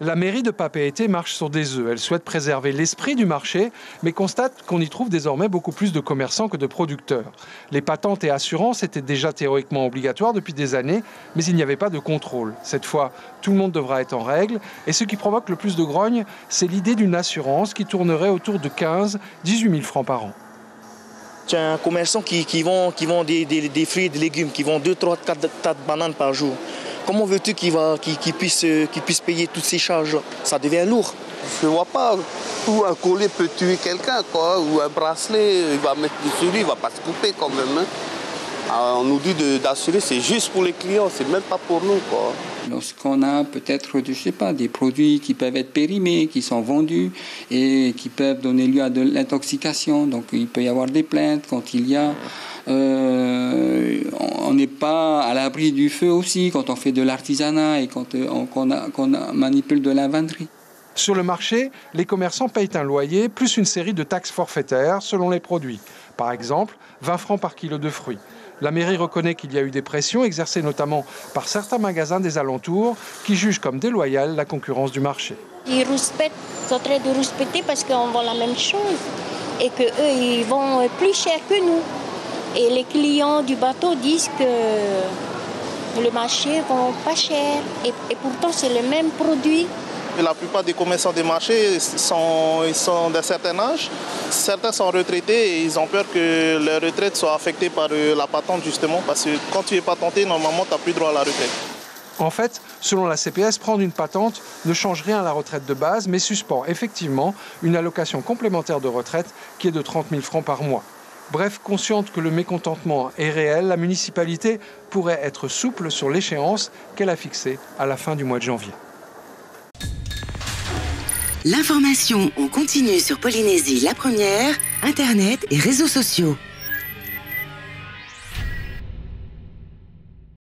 La mairie de Papeete marche sur des œufs. Elle souhaite préserver l'esprit du marché, mais constate qu'on y trouve désormais beaucoup plus de commerçants que de producteurs. Les patentes et assurances étaient déjà théoriquement obligatoires depuis des années, mais il n'y avait pas de contrôle. Cette fois, tout le monde devra être en règle, et ce qui provoque le plus de grogne, c'est l'idée d'une assurance qui tournerait autour de 15 18 000 francs par an. Tu un commerçant qui, vend, qui vend des, fruits et des légumes, qui vend 2, 3, 4, 4 bananes par jour. Comment veux-tu qu'il puisse, payer toutes ces charges Ça devient lourd. Je ne vois pas où un collier peut tuer quelqu'un, quoi, ou un bracelet, il va mettre lui, il ne va pas se couper quand même. Hein. Ah, on nous dit d'assurer, c'est juste pour les clients, c'est même pas pour nous. Quoi. Lorsqu'on a peut-être, je sais pas, des produits qui peuvent être périmés, qui sont vendus et qui peuvent donner lieu à de l'intoxication, donc il peut y avoir des plaintes quand il y a euh, on n'est pas à l'abri du feu aussi quand on fait de l'artisanat et quand euh, on, manipule de l'inventerie. Sur le marché, les commerçants payent un loyer plus une série de taxes forfaitaires selon les produits. Par exemple, 20 francs par kilo de fruits. La mairie reconnaît qu'il y a eu des pressions exercées notamment par certains magasins des alentours qui jugent comme déloyale la concurrence du marché. Ils rouspètent, sont en train de rouspéter parce qu'on vend la même chose et qu'eux, ils vendent plus cher que nous. Et les clients du bateau disent que le marché vend pas cher. Et, pourtant, c'est le même produit. La plupart des commerçants des marchés sont, d'un certain âge. Certains sont retraités et ils ont peur que leur retraite soit affectée par euh, la patente justement parce que quand tu es patenté, normalement, tu n'as plus droit à la retraite. En fait, selon la CPS, prendre une patente ne change rien à la retraite de base, mais suspend effectivement une allocation complémentaire de retraite qui est de 30 000 francs par mois. Bref, consciente que le mécontentement est réel, la municipalité pourrait être souple sur l'échéance qu'elle a fixée à la fin du mois de janvier. L'information, on continue sur Polynésie la première, Internet et réseaux sociaux.